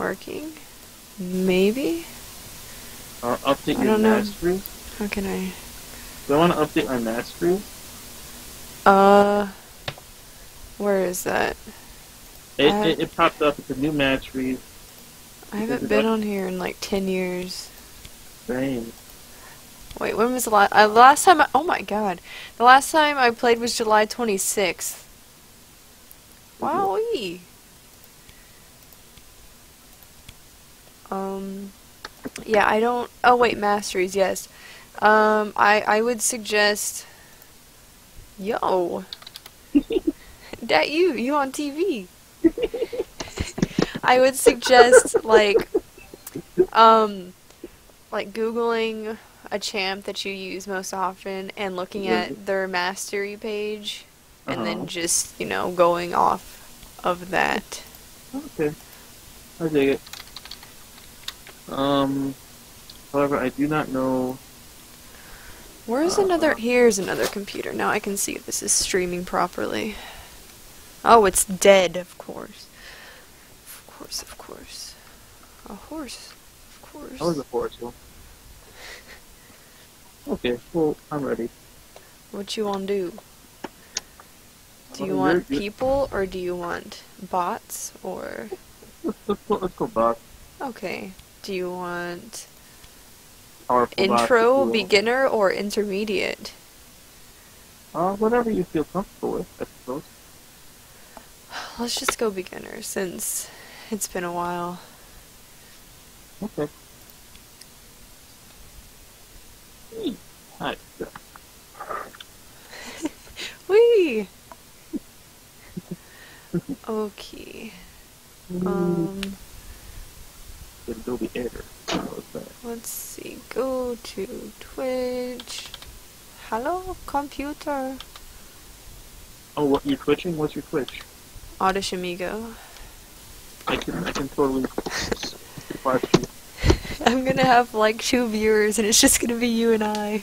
working? Maybe? I'll update I your know. mastery. How can I? Do I want to update my mastery? Uh, where is that? It, it, it popped up. It's a new mastery. I haven't been on here in like 10 years. Same. Wait, when was the last? Uh, last time? I, oh my god, the last time I played was July 26th. Wowee. Um, yeah, I don't. Oh wait, masteries. Yes. Um, I I would suggest. Yo. that you you on TV. I would suggest like um like googling a champ that you use most often and looking at their mastery page and Uh-huh. then just, you know, going off of that. Okay. I dig it. Um, however, I do not know. Where's Uh, another here's another computer. Now I can see if this is streaming properly. Oh, it's dead, of course. Of course, of course. A horse. Of course. That was a force one. Okay, well, I'm ready. What you want to do? Do you Uh, want people or do you want bots or Let's, let's go, let's go boss. okay? Do you want Powerful intro, beginner or intermediate? Uh, whatever you feel comfortable with, I suppose. Let's just go beginner since it's been a while. Okay. Hey, Hi. Whee! okay. Um, Adobe Editor. Let's see. Go to Twitch. Hello, computer. Oh, what, you're twitching? What's your Twitch? Oddish Amigo. I can, I can totally. I'm gonna have like two viewers and it's just gonna be you and I.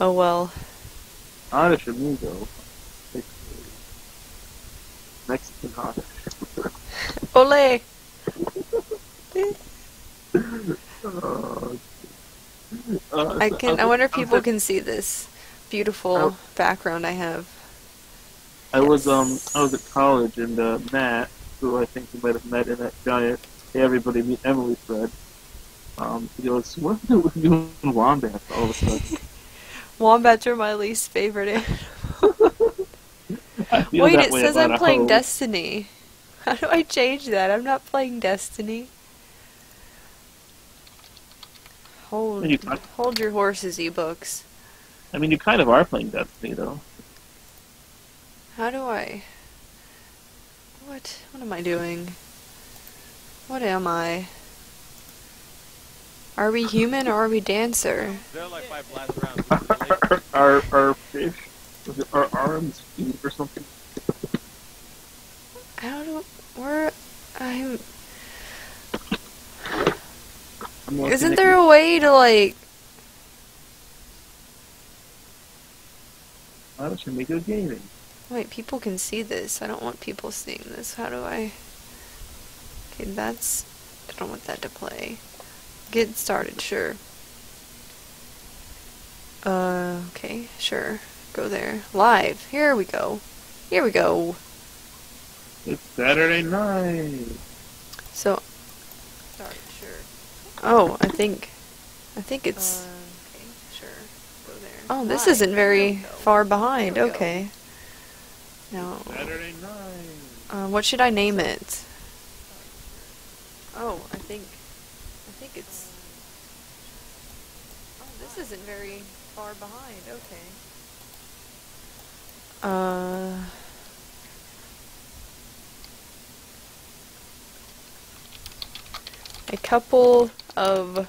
Oh well. Oddish Amigo. Mexican Oddish. Ole! Uh, I can. I wonder if people can see this beautiful Oh. background I have. I was um I was at college and uh, Matt, who I think you might have met in that giant "Hey everybody meet Emily" thread. Um, he goes, "What are you doing wombats all of a sudden?" Wombats are my least favorite. animal. Wait, it says I'm playing hoe. Destiny. How do I change that? I'm not playing Destiny. Hold, You hold your horses, ebooks. I mean, you kind of are playing Destiny, though. How do I? What? What am I doing? What am I? Are we human or are we dancer? There like five last rounds. Our, our, our fish, was it our arms, feet, or something? How do? Where? I'm. I'm Isn't there a way to like? Oddish Amigo Gaming. Wait, people can see this. I don't want people seeing this. How do I? Okay, that's. I don't want that to play. Get started, sure. Uh, okay, sure. Go there. Live. Here we go. Here we go. It's Saturday night. So. Started, sure. Oh, I think. I think it's. okay, sure. Go there. oh, this Live. isn't very There we go. far behind. There we go. Okay. Now, Saturday night. uh, what should I name it? Oh, I think. I think it's. Oh, this isn't very far behind. Okay. Uh. A couple of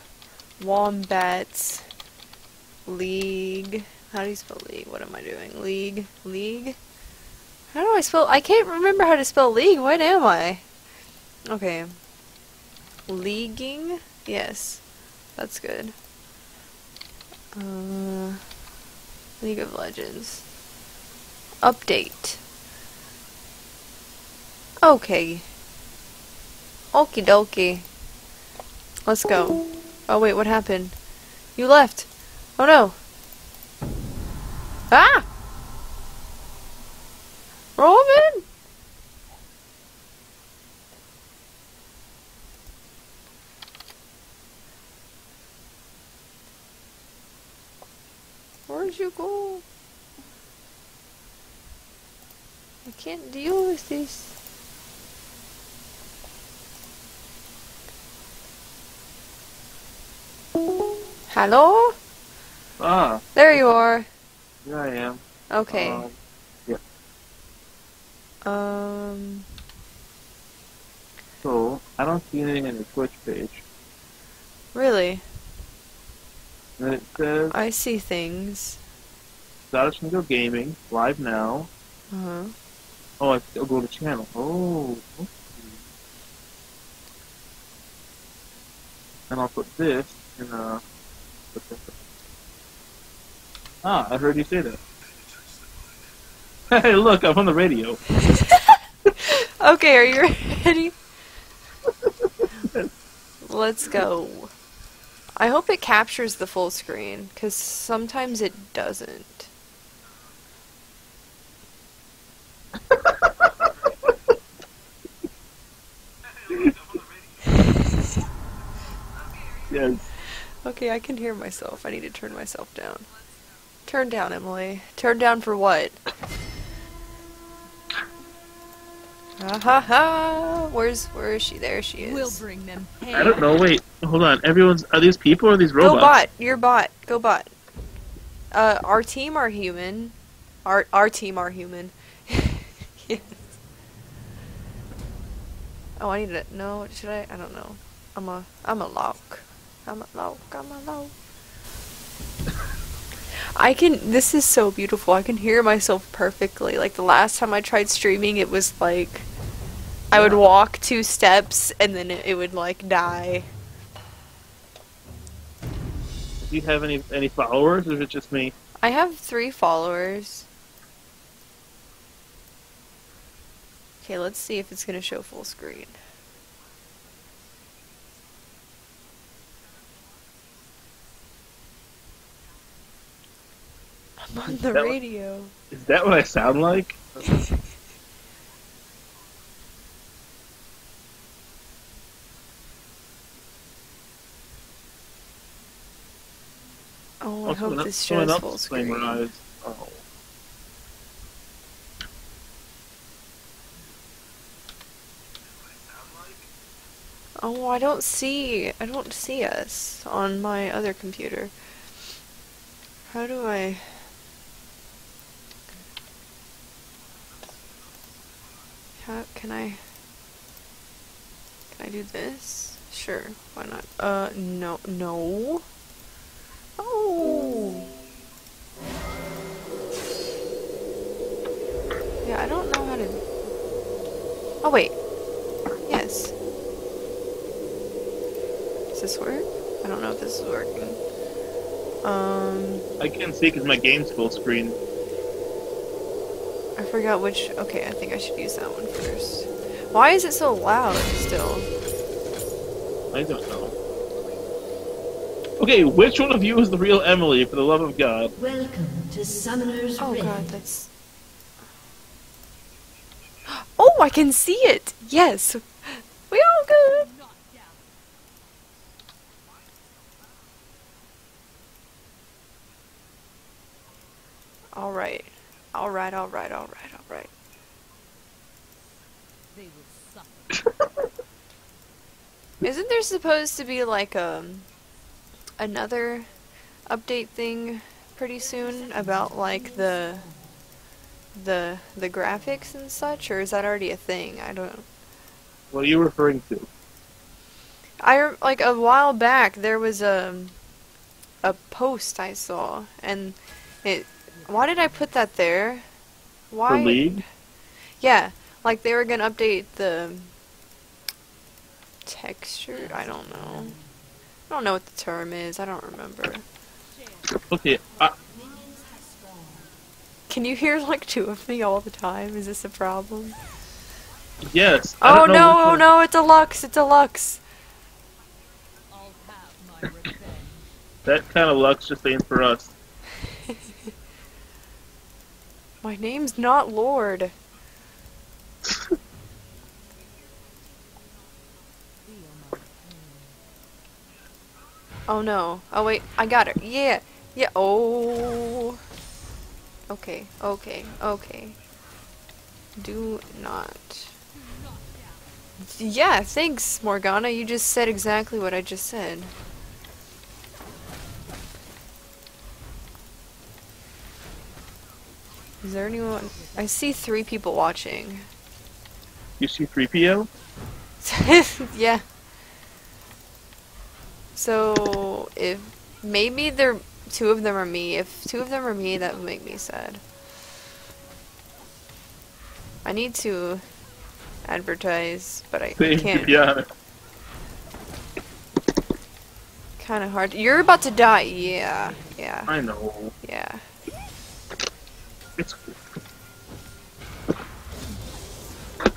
wombats. League. How do you spell league? What am I doing? League. League. How do I spell? I can't remember how to spell league. What am I? Okay. Leaguing? Yes. That's good. Uh, League of Legends. Update. Okay. Okie dokie. Let's go. Oh wait, what happened? You left. Oh no. Ah! Robin! Where'd you go? I can't deal with this. Hello? Ah, There you are. here I am. Okay. Um, Um. so, I don't see anything on the Twitch page. Really? And it says, I see things. Scottish Go Gaming, live now. Uh huh. Oh, I still go to channel. Oh, okay. And I'll put this in uh put this- Ah, I heard you say that. Hey, look, I'm on the radio. Okay, are you ready? Let's go. I hope it captures the full screen, because sometimes it doesn't. Yes. Okay, I can hear myself. I need to turn myself down. Turn down, Emily. Turn down for what? Ah ha ha! Where's where is she? There she is. We'll bring them pain. I don't know. Wait, hold on. Everyone's are these people or are these Go robots? bot. You're bot. Go bot. Uh, our team are human. Our our team are human. yes. Oh, I need to. No, should I? I don't know. I'm a. I'm a lock. Lock. I'm a lock. I can. This is so beautiful. I can hear myself perfectly. Like the last time I tried streaming, it was like I would walk two steps and then it, it would like die. Do you have any any followers, or is it just me? I have three followers. Okay, let's see if it's gonna show full screen. On the was- radio. Is that what I sound like? Oh, I Oh, hope this shows full screen. Oh. Oh, I don't see. I don't see us on my other computer. How do I? How can I? Can I do this? Sure. Why not? Uh, no, no. Oh. Yeah, I don't know how to. Oh wait. Yes. Does this work? I don't know if this is working. Um, I can't see because my game's full screen. I forgot which. Okay, I think I should use that one first. Why is it so loud still? I don't know. Okay, which one of you is the real Emily, for the love of God? Welcome to Summoner's Oh Rift. god, that's. Oh, I can see it! Yes! We all good! Alright. Alright, alright, alright, alright. They will suffer. Isn't there supposed to be like um another update thing pretty soon about like the the the graphics and such or is that already a thing? I don't What are you referring to? I like a while back there was a a post I saw and it why did I put that there? Why For League? Yeah, like they were going to update the texture. I don't know. I don't know what the term is. I don't remember. Okay, I, Can you hear like two of me all the time? Is this a problem? Yes. I Oh no, oh no, it's a Lux, it's a Lux. I no, which oh, one- no, it's a Lux, it's a Lux. I'll have my revenge. That kind of luck's just ain't for us. My name's not Lord. Oh no. Oh wait, I got her. Yeah. Yeah. Oh. Okay. Okay. Okay. Do not. Yeah, thanks, Morgana. You just said exactly what I just said. Is there anyone? I see three people watching. You see 3PO? yeah. So if maybe they're two of them are me. If two of them are me, that would make me sad. I need to advertise, but I Same, can't. honest. Kind of hard. You're about to die. Yeah. Yeah. I know. Yeah.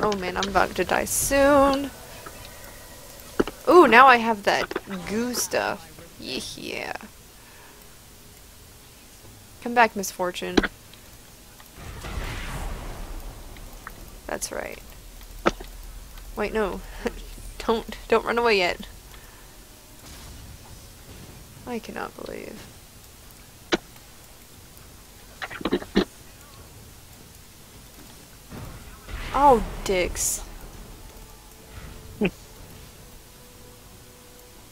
Oh man, I'm about to die soon. Ooh, now I have that goo stuff. Yeah. Come back, Miss Fortune. That's right. Wait, no. don't don't run away yet. I cannot believe. Oh, dicks.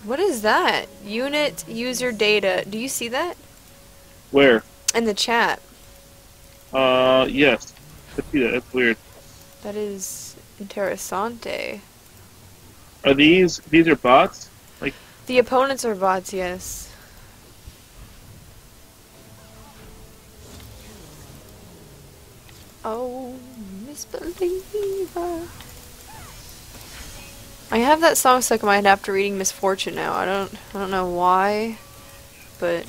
what is that? Unit user data. Do you see that? where? In the chat. Uh, yes. I see that. That's weird. That is interessante. Are these these are bots? Like the opponents are bots, yes. Oh, misbeliever. I have that song stuck in my head after reading Miss Fortune now. I don't I don't know why, but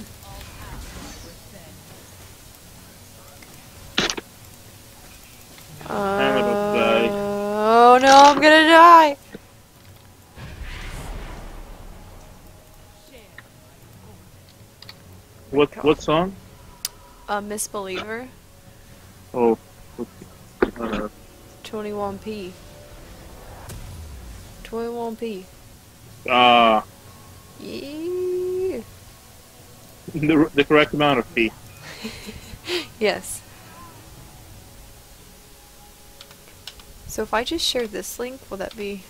I'm about to die. Oh no, I'm gonna die. What what song? A misbeliever. Oh, uh, 21p. 21p. ah, Yeah. the the correct amount of P. Yes. So if I just share this link, will that be?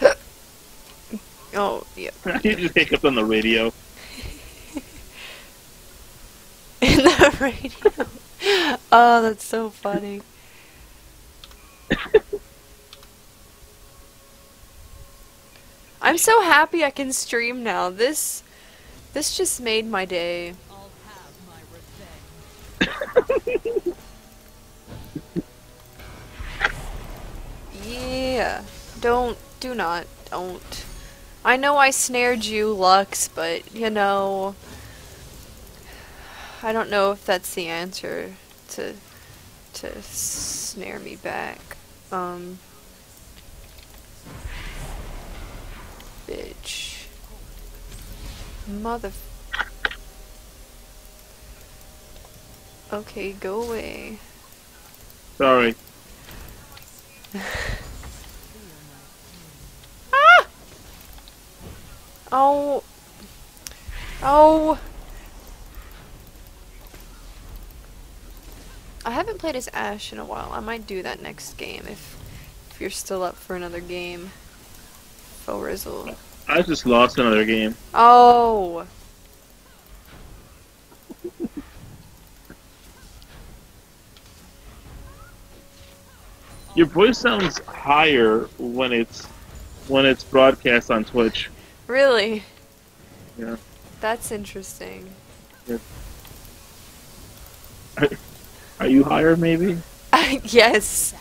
oh, yeah. you just pick up on the radio. In the radio. oh, that's so funny. I'm so happy I can stream now. This, this just made my day. I'll have my. Yeah. Don't, do not, don't. I know I snared you, Lux, but, you know... I don't know if that's the answer to, to snare me back. Um... Bitch. Mother... Okay, go away. Sorry. Ah! Oh. Oh. I haven't played as Ashe in a while. I might do that next game if if you're still up for another game. Faux Rizzle. I just lost another game. Oh. Your voice sounds higher when it's when it's broadcast on Twitch. Really? Yeah. That's interesting. Are you higher, maybe? yes.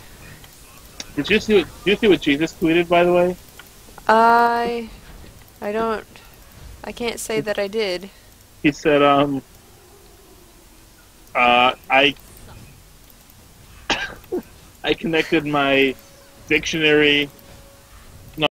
Did you see what, did you see what Jesus tweeted, by the way? I I don't I can't say that I did. He said, um, uh, I, I connected my dictionary